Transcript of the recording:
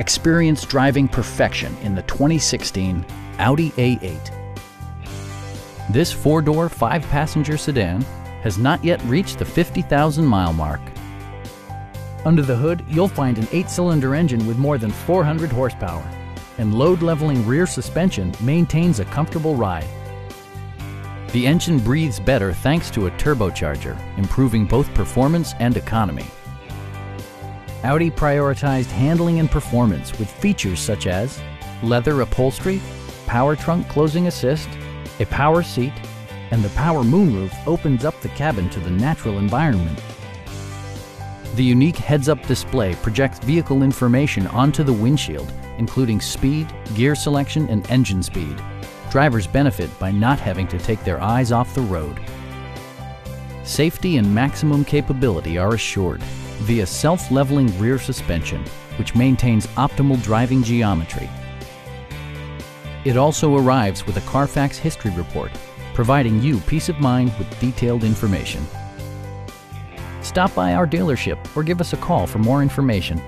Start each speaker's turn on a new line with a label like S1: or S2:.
S1: Experience driving perfection in the 2016 Audi A8. This four-door, five-passenger sedan has not yet reached the 50,000 mile mark. Under the hood, you'll find an eight-cylinder engine with more than 400 horsepower, and load-leveling rear suspension maintains a comfortable ride. The engine breathes better thanks to a turbocharger, improving both performance and economy. Audi prioritized handling and performance with features such as leather upholstery, power trunk closing assist, a power seat, and the power moonroof opens up the cabin to the natural environment. The unique heads-up display projects vehicle information onto the windshield, including speed, gear selection, and engine speed. Drivers benefit by not having to take their eyes off the road. Safety and maximum capability are assured via self-leveling rear suspension, which maintains optimal driving geometry. It also arrives with a Carfax history report, providing you peace of mind with detailed information. Stop by our dealership or give us a call for more information.